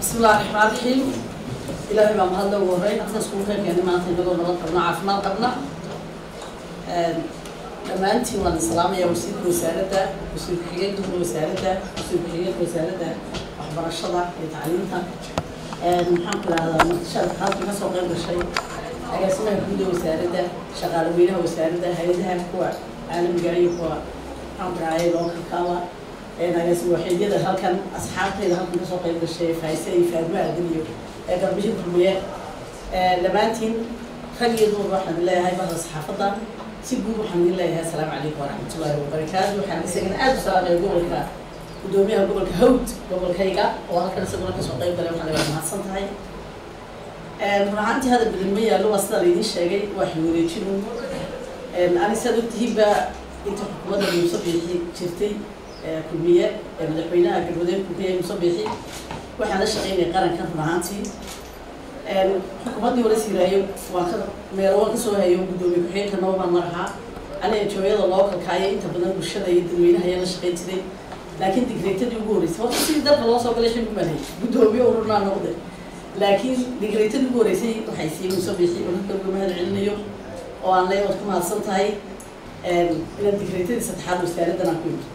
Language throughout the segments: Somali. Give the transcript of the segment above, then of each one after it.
بسم الله الرحمن الرحيم إلهي بaa mahadle ugu horeyn afka iskuulkeenkeeni maanta inagoo nabad qabna caafimaad qabna dhammaantiin waan salaamaya wasiirka wasaaradda wasiir ku-xigeenka wasaaradda wasiir ku-xigeenka wasaaradda waxbarashada iyo tacliinta maxaan ku ihahdaa martishada halka kasoo qayb gashay agaasimaha guud ee wasaaradda shaqaale weynaha wasaaradda hay-adaha kuwa caalamiga iyo kuwa maxaan ku ihahdaa lookalkaaba agaasima waxeedyada halkan asxaabtayda halkan ka soo qayb gashay faayse iyo faadmo aadan iyo ee garbishii kulmiye dhammaantiin rag iyo dumar waxaan leeyahay bahda saxaafadda si guud waxaan idin leeyahay asalaamu calaykum waraxmatullaahi wabarakaatu waxaan isagana aada u salaamaya gobolka gudoomiyaha gobolka hawd gobolkayga oo halkan isaguna ka soo qayb galay waxaan leeyahay mahadsan tahay run ahaantii hadal badan ma yaallo waa sidaa laydin sheegay waa xilwareejinu ani saad ogtihiinba inta xukuumadda muuse biixi jirtay kulmiye ee madaxweynaha galmudug kulmiye muuse biixi waxaan la shaqeynaya qarankan run ahaantii xukuumaddii wala siiraayo waan ka meelo waan ka soo hayo guddoomiye ku-xigeenka nooban maraxa aniga jooyada loo kalkaayo inta badan bulshada iyo dadweynaha ayaa la shaqeyn jiray. Laakiin digreetadii ugu horreysay horta sidii dalka loo soo galay xilku malay guddoomiye ururnaa noqday. Laakiin digreetadii ugu horreysay waxay siiyey muuse biixi oo halka uga mahad celinayo oo aan leeyahay waad ku mahadsan tahay. Inaad digreetadii saddexaad wasaaraddan aan ku yimid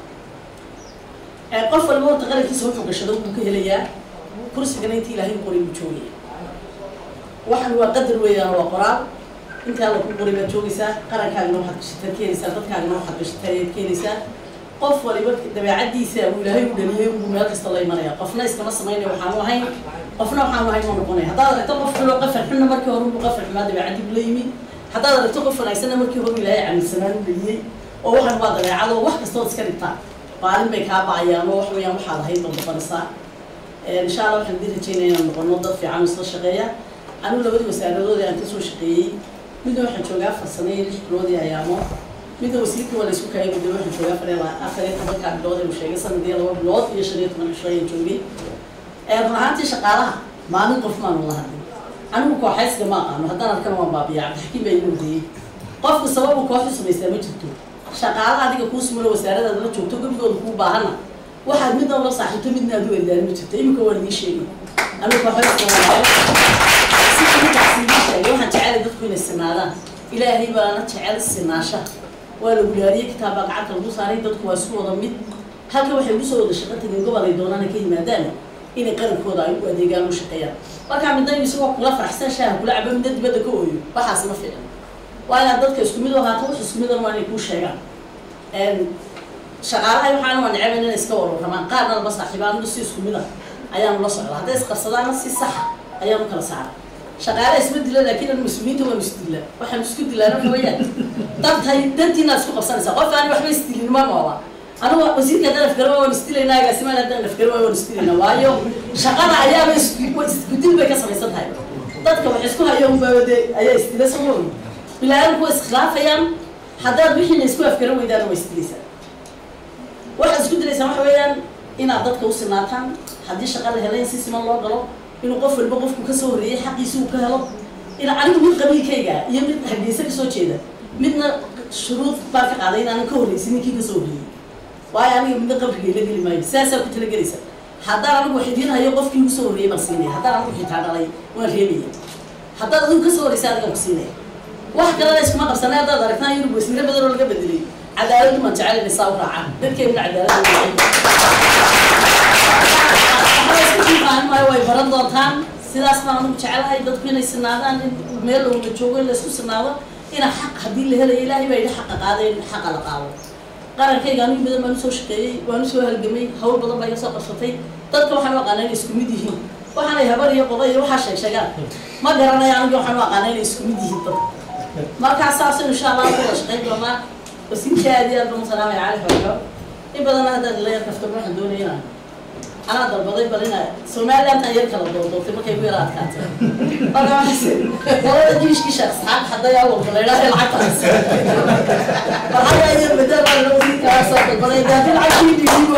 qof walba horta qarankiisa wuxuu gashado wuu ka helayaa? Kursigana intii ilaahay qoray buu joogaya waxan waa qadar weeyaan waa qoraal. Intaa la ku qoray baad joogaysaa qarankaagana waxaad gashataad keenaysaa. Dadkaagana waxaad gashataad ayaad keenaysaa. Qof waliba dabeecadiisa uu ilaahay u dhaliyay unbuu meel kasta la imanaya qofna iskama samaynayo waxaanu ahayn. Qofna waxaanu ahayn ma noqonaya. Haddaad aragto qof xuloo qafar xunna markii hore unbuu qafar xumaa dabeecadii buu la haddaad aragto qof wanaagsanna markii hore ilaahay caminsanaan u dhaliyey oo waxan waa dabeecado wax kastood iska dhigtaa maalin bay kaa bacayaan oo wax weeyaan waxaad ahayd baad noqonaysaa insha allah waxaan idin rajeynaya inaan noqono dad fiican isla shaqeeya. Anigu labadii wasaaradood aan ka soo shaqeeyey midna waxaan joogaa afar sano iyo lix biloodii ayaamo midna wasiirkii waa laysku kaayay gudoobe waxaan joogaa iyo afar iyo tobankaa bilood ee uu sheegay sanadii laba bilood iyo shan iyo toban cisho joogay. Run ahaantii shaqaalaha maalin qof maanu la hadlin. Anigu kooxaysiga ma aqaano? Haddaan arkana waan baabiya cabdixakiim baa igu wadayey qofku sababu kooxu samaystaa ma jirto shaqaalaha adiga kuu sumalo wasaaradaada la joogto gebigooda kuu baahana. Waxaad midna ula saaxiibto midna aad u erdaani ma jirto iminka waan idiin sheegay waxaan jecelay dadku inay sinaadaan ilaahay baana jecel sinaasha waa la gulaariyey kitaabaa gacanta lagu saaray dadku waa isku wada mid. Halka waxay ugu soo wada shaqo tageen gobol ay doonaan ka yimaadaan inay qarankooda ay u adeegaan u shaqeeyaan. Markaa midna isagoo kula faraxsan shaaha kula cabo midna dibadda ka ooyo waxaas fiican waa inaad dadka isku mid ahaato wax isku midan waa inay kuu sheegaan shaqaalahay waxaana waa neceben inay iska warwarramaan qaarna laba saaxiiba anigu si isku mid ah ayaanu la socdaa hadday isqabsadaana si saxa ayaanu kala saara shaqaale isma dila laakiin an mas'uuliyiinta waanu isdila waxaanu isku dilaan waxa weeyaan dantahay dantiinaad isku qabsanaysaa qof aan waxba isdilin ma noola anigu wasiirka haddaan afgarma waan isdilaynaa agaasimaan haddaan afgarma waan isdilaynaa waayo shaqada ayaaba isgudil bay ka samaysan tahay dadka wax isku hayo unbaade ayaa isdila soo mooyi bilaadanku waa iskhilaafayaan haddaad wixiina isku afgaran weydaan waa isdilaysaa waxaad isku dilaysaan waxa weeyaan inaad dadka u sinaataan. Haddii shaqa la helay in si siman loo galo inuu qof walba qofku ka soo horreeyey xaqiisi uu ka helo in anigu mid qabiilkayga iyo mid hargeysa ka soo jeeda midna shuruud baan ka qaaday inaanan ka horreysin ninkii ka soo horreeyey waayo aniga midna qabrigay la geli maayo. Saasaa ku talagelaysa haddaan anigu wax idiin hayo qofkii ugu soo horreeyey baan siinaya haddaan anigu xitaa dhalay waan reebaya haddaad adigu ka soo horreysa adigaan ku siinaya wax kalena iskuma qabsanay haddaad aragtaan yurub wasiire badan oo laga bedelay cadaaladdu maan jecel inay saa u raacaan dadkeeduna way baran doontaan. Sidaas baan anugu jecelahay dadku inay sinaadaan in meel looga joogo in laysku sinaado ina xaq haddii la helayo ilaahay baa yidhi xaqa qaaday in xaqa la qaado. Qarankayga anigu badan baan u soo shaqeeyey waan u soo halgamay hawl badan baa iga soo qabsatay. Dadka waxaan u aqaana inay isku mid yihiin. Waxaanay habar iyo qodo iyo waxaa sheeg sheegaan ma garanayo anigu waxaan u aqaana inay isku mid yihiin dadka markaa saas insha allah ku wada shaqayn doonaa aad iyo aad baan u cali xooxo in badan haddaad la yar kafto waxaan doonaya inaan anaa dalbaday bal ina somalilantan yar kala doordoortay markay ku yara adkaatay qolada jiishkii sheekh saxaaq hadday awalka lacagtaas waxaa iyo bedel baa wasiirkaa soo dalbaday daadi lacagtii dhiibi